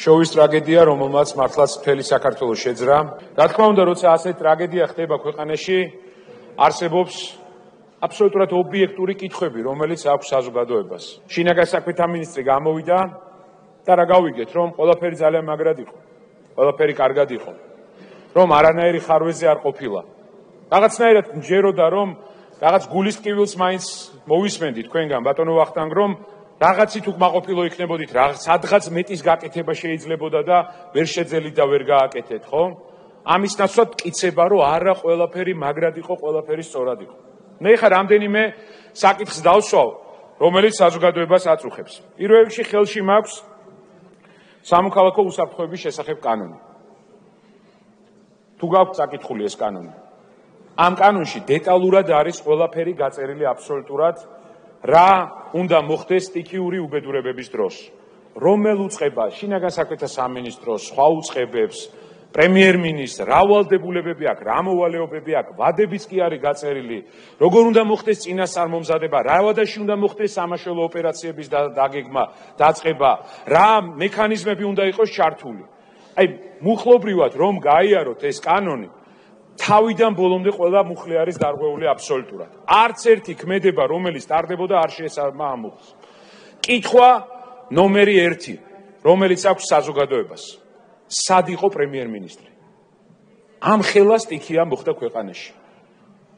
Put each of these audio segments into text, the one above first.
შოვის ტრაგედია, რომელმაც მართლაც მთელი საქართველოს შეძრა. რა თქმა უნდა, როცა ასეთ ტრაგედია ხდება ქვეყანაში, არსებობს აბსოლუტურად ობიექტური კითხვები, რომელიც აქვს საზოგადოებას. შინაგან საქმეთა მინისტრი გამოვიდა და რა გავიგეთ, რომ ყველაფერი ძალიან მაგრად იყო. ყველაფერი კარგად იყო. რომ არანაირი ხარვეზე არ ყოფილა. რაღაცნაირად მჯეროდა, რომ რაღაც გულის ტკივილს მაინც მოვისმენდით თქვენგან ბატონო ვახტანგ, რომ რაღაცით უკმაყოფილო იქნებოდით, რაღაც სადღაც მეტის გაკეთება შეიძლებოდა და ვერ შეძელით და ვერ გააკეთეთ, ხო? ამის ნაცვლად კიცება, რომ არა ყველაფერი მაგრად იყო, ყველაფერი სწორად იყო. მე ხარ რამდენიმე საკითხს დავსვავ, რომელიც საზოგადოებას აწუხებს. პირველ რიგში ხელში მაქვს სამოქალაქო უსაფრთხოების შესახებ კანონი. თუ გაქვთ საკითხული ეს კანონი? ამ კანონში დეტალურად არის ყველაფერი გაწერილი აბსოლუტურად რა უნდა მოხდეს სტიქიური უბედურებების დროს. რომელ უצება შინაგან საქმეთა სამინისტროს სხვა უצებებს პრემიერ-მინისტრ, რა ვალდებულებები აქვს, რა მოვალეობები აქვს, ვადებიც კი არის გაწერილი. როგორ უნდა მოხდეს წინასწარმომზადება, რა ვადაში უნდა მოხდეს სამაშველო ოპერაციების დაგეგმა, დაწყება, რა მექანიზმები უნდა იყოს ჩართული. აი, მუხლობრივად რომ გაიაროთ ეს კანონი, თავიდან ბოლომდე ყველა მუხლი არის დარღვეული აბსოლუტურად. არც ერთი ქმედება, რომელიც ტარდებოდა, არ შეესაბამება ამ მუხლს. კითხვა ნომერი 1, რომელიც აქვს საზოგადოებას. სად იყო პრემიერ-მინისტრი? ამ ხელა სტიქია მოხდა ქვეყანაში.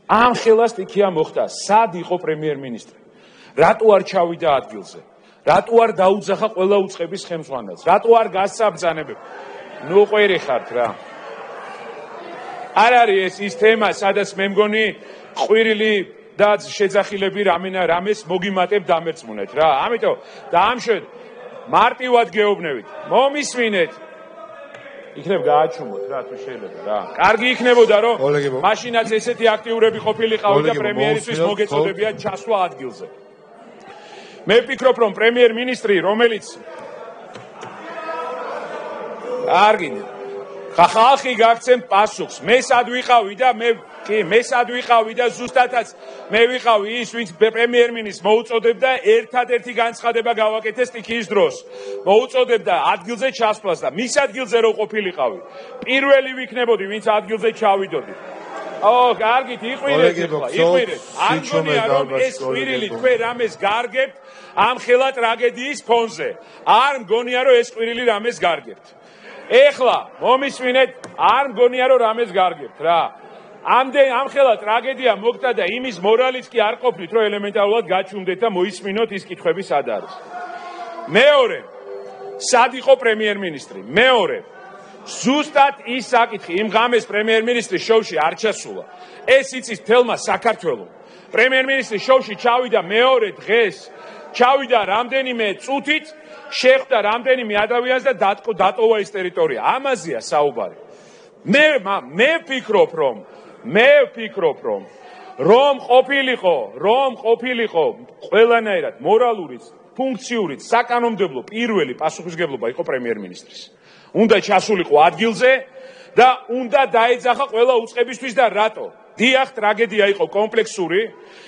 ამ ხელა სტიქია მოხდა, სად იყო პრემიერ-მინისტრი? რატო არ ჩავიდა ადგილზე? რატო არ დაუძახა ყველა უცხების ხელმძღვანელს? რატო არ გასაბძანებებ? ნუ ყვერი ხართ რა. არ არის ეს ის თემა, სადაც მე მგონი ყვირილი და შეძახილები რამენა რამეს მოგიმატებ დამერწმუნეთ რა. ამიტომ დაამშვიდ მარტივად გეუბნებით. მომისმინეთ. იქნებ გააჩუმოთ რა თუ შეიძლება რა. კარგი იქნებოდა რომ მაშინაც ესეთი აქტიურები ყოფილიყავ და პრემიერისთვის მოგეწოდებია ჩასვლა ადგილზე. მე ვფიქრობ რომ პრემიერ-მინისტრი რომელიც კარგი ხალხი გაგცემ პასუხს. მე სად ვიყავი და მე კი მე სად ვიყავი და ზუსტადაც მე ვიყავი ის ვინც პრემიერ-მინისტრს მოუწოდებდა ერთადერთი განცხადება გავაკეთე სტიქიის დროს. მოუწოდებდა ადგილზე ჩასვლას და მის ადგილზე რო ყოფილიყავი? პირველი ვიქნებოდი ვინც ადგილზე ჩავიდოდი. ო კარგით იყვირეთ ახლა იყვირეთ. არ გონია რომ ეს ყვირილი თქვენ რამეს გარგებთ ამ ხელა ტრაგედიის ფონზე. არ მგონია რომ ეს ყვირილი რამეს გარგებთ ეხლა მომისმინეთ არ მგონია რომ რამეს გარგებთ რა. ამდენ ამხელა ტრაგედია მოგდა და იმის მორალიც კი არ ყოფნით რომ ელემენტარულად გაჩუმდეთ და მოისმინოთ ის კითხვები სად არის მეორე სად იყო პრემიერ-მინისტრი? მეორე ზუსტად ის საკითხი იმ ღამეს პრემიერ-მინისტრის შოუში არ ჩასულა. ეს იცის თელმა საქართველოს პრემიერ-მინისტრის შოუში ჩავიდა მეორე დღეს ჩავიდა რამდენიმე წუთით შეხვდა რამდენიმე ადამიანს და დატკო დატოვა ის ტერიტორია. ამაზეა საუბარი. მე მე ვფიქრობ რომ მე ვფიქრობ რომ რომ ყოფილიყო, რომ ყოფილიყო ყველანაირად მორალური, ფუნქციური, საკანონმდებლო პირველი პასუხისგებლობა იყო პრემიერ-მინისტრის. უნდა ჩასულიყო ადგილზე და უნდა დაეძახა ყველა უწყებისთვის და რატო? დიახ, ტრაგედია იყო კომპლექსური,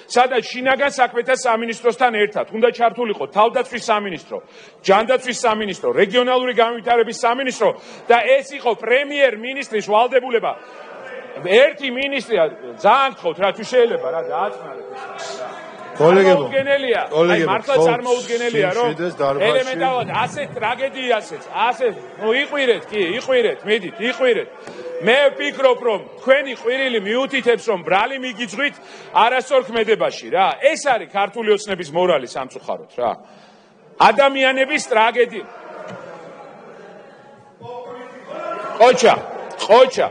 სადაც შინაგან საქმეთა სამინისტროსთან ერთად უნდა ჩართულიყო თავდაცვის სამინისტრო, ჯანდაცვის სამინისტრო, რეგიონალური განვითარების სამინისტრო და ეს იყო პრემიერ-მინისტრის ვალდებულება. ერთი მინისტრია ძალიან გთხოვთ რა თუ შეიძლება რა დააწყნარეთ ეს კოლეგებო აი მართლა წარმოუდგენელია რომ ელემენტარულად ასე ტრაგედიასაც ასე ნუ იყვირეთ კი იყვირეთ მედით იყვირეთ. მე ვფიქრობ რომ თქვენი ყვირილი მიუთითებს რომ ბრალი მიგიძღვით არასწორ ქმედებაში რა. ეს არის ქართული ოცნების მორალი სამწუხაროდ რა. ადამიანების ტრაგედია ყოჩა ყოჩა.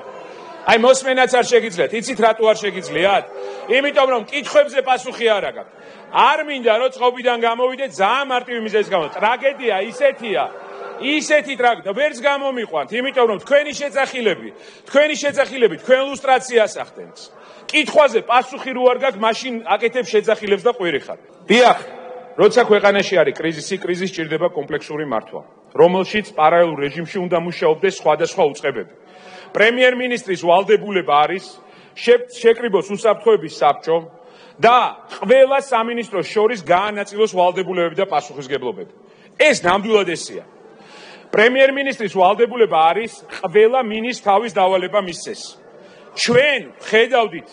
აი მოსმენაც არ შეგიძლიათ. იცით რატო არ შეგიძლიათ? იმიტომ რომ კითხვებზე პასუხი არ აქვს. არ მინდა რომ წყობიდან გამოვიდეთ ძალიან მარტივი მიზეზის გამო. ტრაგედია ისეთია, ისეთი ტრაგედია, ვერც გამომიყვანთ, იმიტომ რომ თქვენი შეძახილები, თქვენი შეძახილები თქვენ ილუსტრაციას ახდენს. კითხვაზე პასუხი რო არ გაქვს, მაშინ აკეთებ შეძახილებს და ყვირი ხარ. დიახ, როცა ქვეყანაში არის კრიზისი, კრიზისი ჭირდება კომპლექსური მართვა, რომელშიც პარალელურ რეჟიმში უნდა მუშაობდეს სხვადასხვა უწყებები. პრემიერ-მინისტრის ვალდებულება არის შეკრიბოს უსაფრთხოების საბჭო და ყველა სამინისტროს შორის გაანაწილოს ვალდებულებები და პასუხისგებლობები. ეს ნამდვილად ესეა. პრემიერ-მინისტრის ვალდებულება არის ყველა მინის თავის დავალება მისცეს. ჩვენ ხედავდით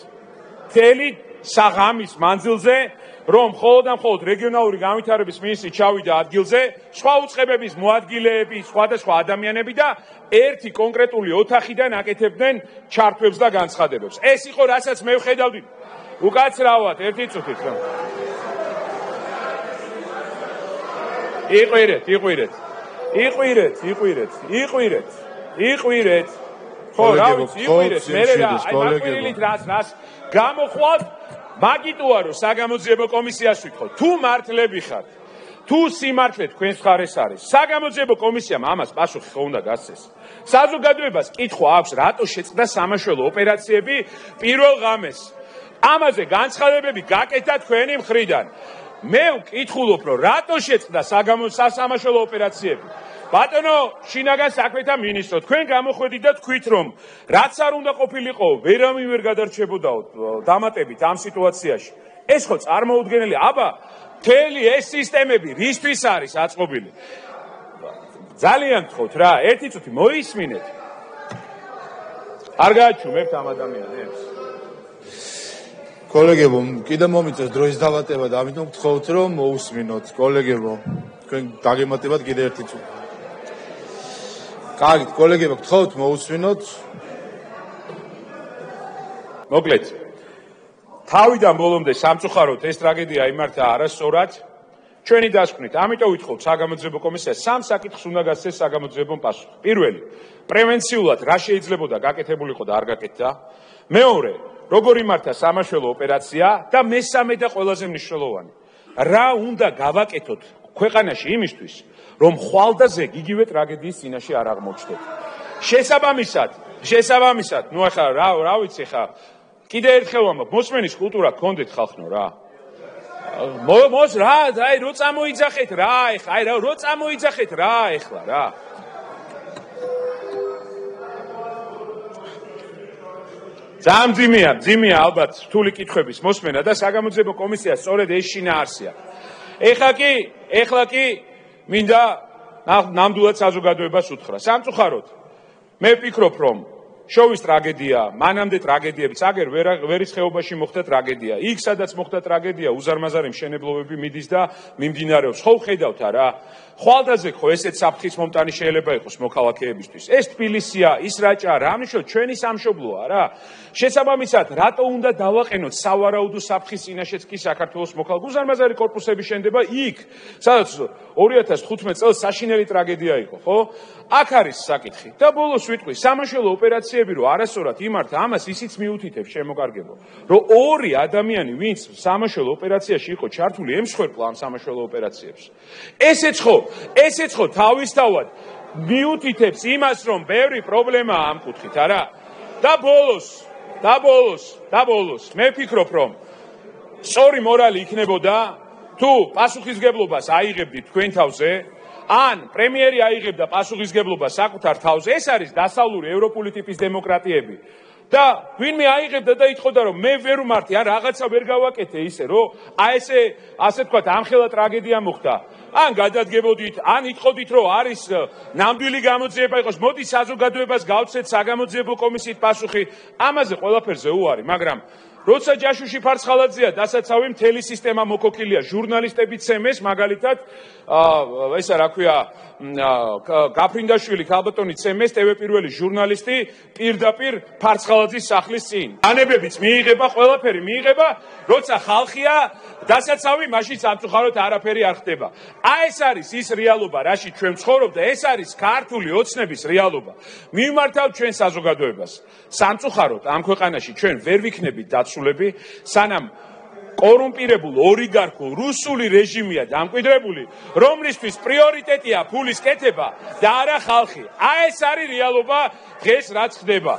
თელი საღამის მანძილზე რომ მხოლოდ და მხოლოდ რეგიონალური განვითარების მინისტრი ჩავიდა ადგილზე, სხვა უწყებების მოადგილეები, სხვადასხვა ადამიანები და ერთი კონკრეტული ოთახიდან აკეთებდნენ ჩართვებს და განცხადებებს. ეს იყო რასაც მე ვხედავდი. უკაცრავად, ერთი წუთით რა. იყვირეთ, იყვირეთ. იყვირეთ, იყვირეთ, იყვირეთ. იყვირეთ. ხო, რა ვიცი, იყვირეთ. მე რა, აი მაკვირილით რას, რას გამოხვალ მაგიტოა რომ საგამოძიებო კომისიას ვითხო თუ მართლები ხართ თუ სიმართლე თქვენს ხარეს არის საგამოძიებო კომისიამ ამას პასუხი ხო უნდა გასცეს. საზოგადოებას კითხვა აქვს რატო შეწყდა სამაშველო ოპერაციები? პირველ ღამეს. ამაზე განცხადებები გაკეთა თქვენი მხრიდან მე ვკითხულობ რომ რატო შეწყდა საგამოსასამაშველო ოპერაციები? ბატონო შინაგან საქმეთა მინისტრო თქვენ გამოხვედით და თქვით რომ რაც არ უნდა ყოფილიყო ვერავინ ვერ გადარჩებოდაო დამატებით ამ სიტუაციაში. ეს ხო წარმოუდგენელი აბა? თელი ეს სისტემები რისთვის არის აწყობილი? ძალიან გთხოვთ რა ერთი წუთი მოისმინეთ. არ გააჩუმებთ ამ ადამიანებს კოლეგებო, კიდე მომიწეს დროის დავატება და ამიტომ გთხოვთ რომ მოусმინოთ, კოლეგებო. თქვენ დაგემატებათ კიდე ერთი წუთი. კარგი, კოლეგებო, გთხოვთ მოусმინოთ. მოკლედ, თავიდან ბოლომდე სამწუხაროდ ეს ტრაგედია იმართა არასწორად. ჩვენი დასკვნით, ამიტომ ვითხოვთ საგამოძიებო კომისიას სამ საკითხს უნდა გასცეს საგამოძიებო პასუხი. პირველი, პრევენციულად რა შეიძლებოდა გაკეთებულიყო და არ გაკეთდა. მეორე, როგორ იმართა სამაშველო ოპერაცია და მესამე და ყველაზე მნიშვნელოვანი, რა უნდა გავაკეთოთ ქვეყანაში იმისთვის, რომ ხვალდაზე იგივე ტრაგედიის წინაშე არ აღმოჩნდეთ. შესაბამისად, შესაბამისად, ნუ ახლა რა რა ვიცი ხა კიდე ერთხელ ვამბობ, მოსმენის კულტურა გქონდეთ ხალხნო რა. მოს რა, აი რო წამოიძახეთ რა, ეხლა აი რა რო წამოიძახეთ რა, ეხლა რა. ძამძიმია, ძიმია ალბათ რთული კითხვების მოსმენა და საგამოძიებო კომისია სწორედ ეს შინაარსია. ეხლა კი, ეხლა კი მინდა ნამდვილად საზოგადოებას უთხრა. სამწუხაროდ მე ვფიქრობ, რომ შოვის ტრაგედია, მანამდე ტრაგედიებიც, აგერ ვერის ხეობაში მოხდა ტრაგედია. იქ სადაც მოხდა ტრაგედია, უზარმაზარი მშენებლობები მიდის და მიმდინარეობს. ხო ვხედავთ არა? ხვალდაზე ხო ესეც საფრთხის მომტანი შეიძლება იყოს მოქალაქეებისთვის. ეს თბილისია, ის რაჭა, რამიშო ჩვენი სამშობლოა რა. შესაბამისად, რატო უნდა დავაყენოთ სავარაუდო საფრთხის წინაშეც კი საქართველოს მოქალაქე უზარმაზარი корпуსები შენდება იქ, სადაც 2015 წელს საშინელი ტრაგედია იყო, ხო? აქ არის საკითხი. და ბოლოს ვიტყვი, სამაშველო ოპერაცია ოპერაციები რო არასწორად იმართა, ამას ისიც მიუთითებს შემოგარგებო, რომ ორი ადამიანი, ვინც სამაშველო ოპერაციაში იყო ჩართული, ემსხვერპლა ამ სამაშველო ოპერაციებს. ესეც ხო, ესეც ხო თავისთავად მიუთითებს იმას, რომ ბევრი პრობლემაა ამ კუთხით, არა? და ბოლოს, და ბოლოს, და ბოლოს, მე ვფიქრობ, რომ სწორი მორალი იქნებოდა თუ პასუხისგებლობას აიღებდით თქვენ თავზე, ან პრემიერი აიღებდა პასუხისგებლობას საკუთარ თავზე, ეს არის დასავლური ევროპული ტიპის დემოკრატიები. და ვინმე აიღებდა და იტყოდა რომ მე ვერ ვმართი, ან რაღაცა ვერ გავაკეთე ისე, რომ აი ესე ასე თქვა ამხელა ტრაგედია მოხდა. ან გადადგებოდით, ან იტყოდით რომ არის ნამდვილი გამოძიება იყოს, მოდი საზოგადოებას გავცეთ საგამოძიებო კომისიით პასუხი. ამაზე ყველაფერზე უარი, მაგრამ როცა ჯაშუში ფარცხალაძეა დასაცავი მთელი სისტემა მოკოკილია ჟურნალისტები ცემეს მაგალითად ესა რა ქვია გაფრინდაშვილი ქალბატონი ცემეს TV პირველი ჟურნალისტი პირდაპირ ფარცხალაძის სახლის წინ. ანებებიც მიიღება ყველაფერი მიიღება როცა ხალხია დასაცავი მაშინ სამწუხაროდ არაფერი არ ხდება. აი ეს არის ის რეალობა რაში ჩვენ ცხოვრობ და ეს არის ქართული ოცნების რეალობა. მიმართავ ჩვენ საზოგადოებას. სამწუხაროდ ამ ქვეყანაში ჩვენ ვერ ვიქნებით დაცულები სანამ კორუმპირებულ ოლიგარქულ რუსული რეჟიმია დამკვიდრებული, რომლისთვის პრიორიტეტია ფულის კეთება და არა ხალხი. აი ეს არის რეალობა დღეს რაც ხდება.